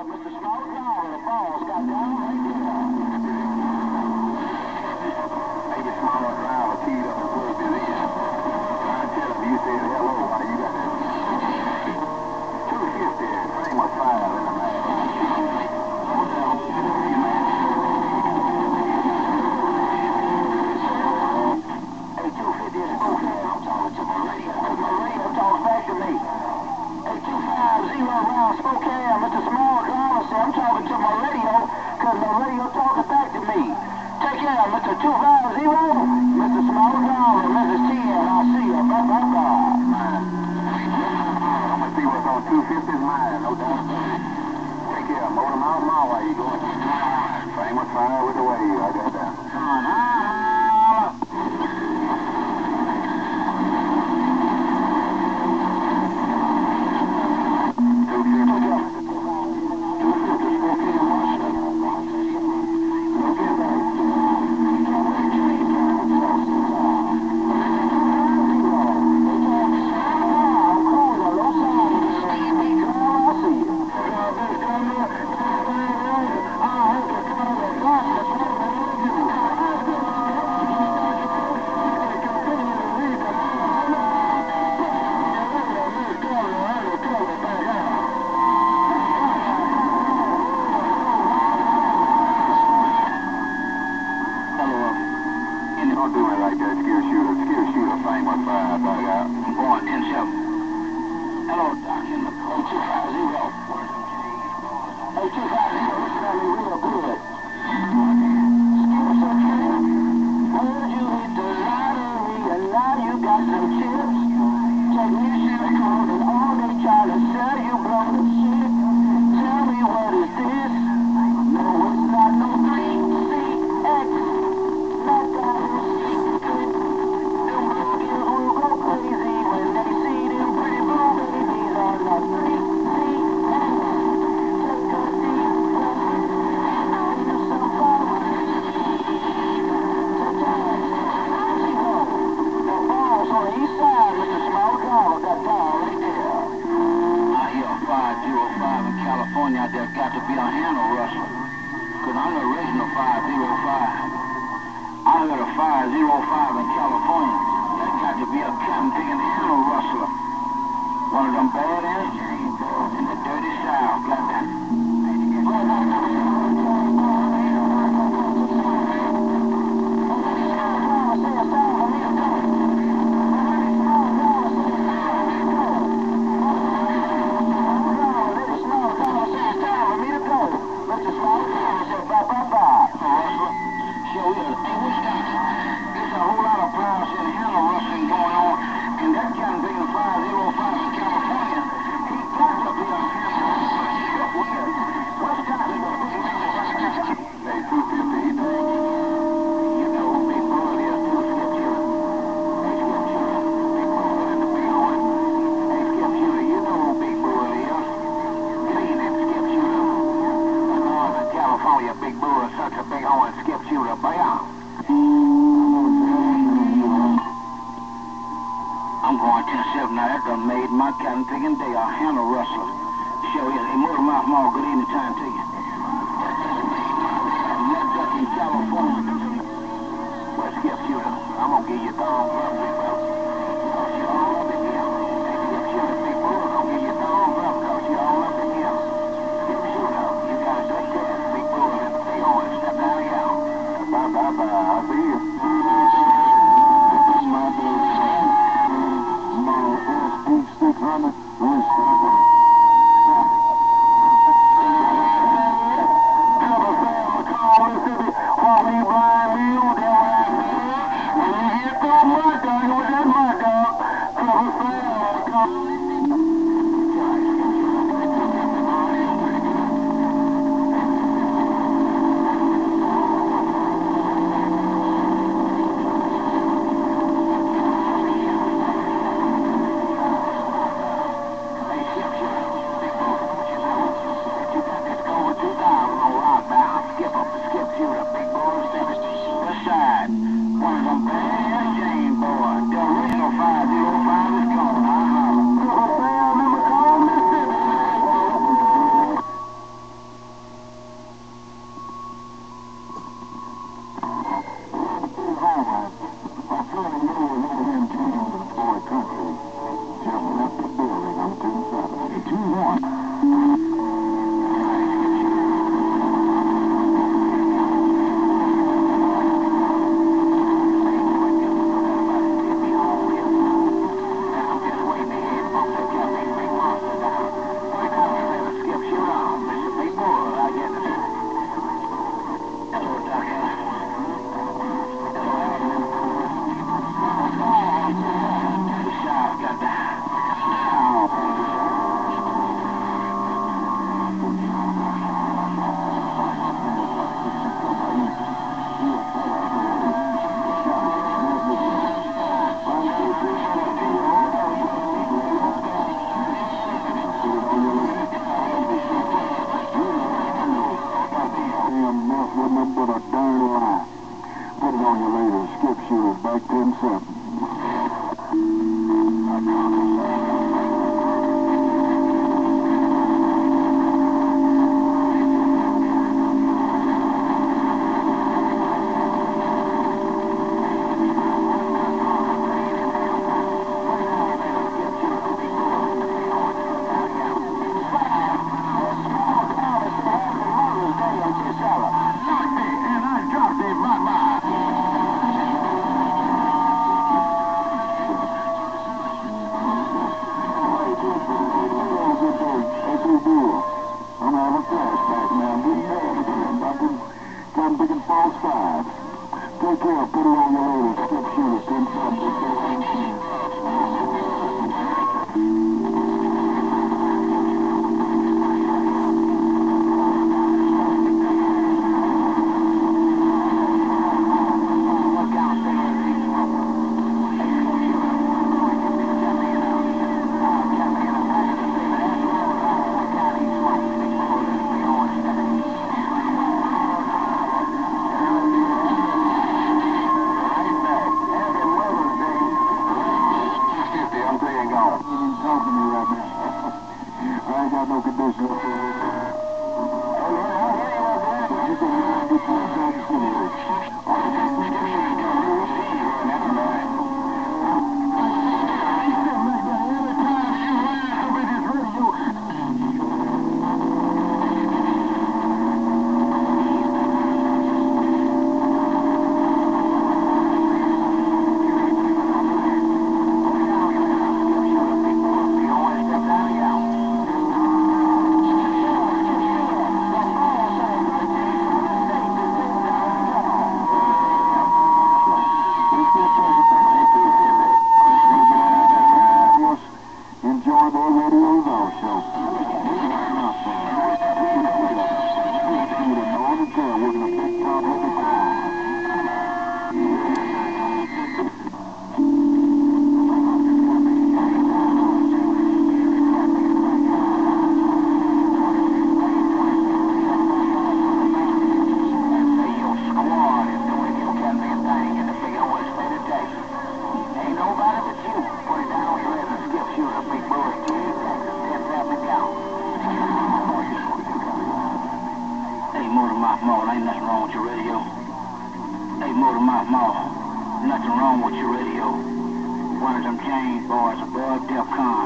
Mr. small No, the ball's got down. talking to my radio, because my radio talking back to me. Take care, Mr. 250, Mr. Small Down, and Mr. T, and I'll see you. Bye bye. I'm going to see what's on 250's mind, no doubt. Take care, motor mile mile while you going. Same with fire with the way, I guess. I'm going to tell now that done made my kind of thinking day a handle Russell. Show you, a motor mouth mall, good evening time to you. Next up in California. I'm going to give you a dog. more. Amen. Take care. Put it on your lady. Step no condition. motor mouth mouth. Nothing wrong with your radio. One of them James boys above DEFCON.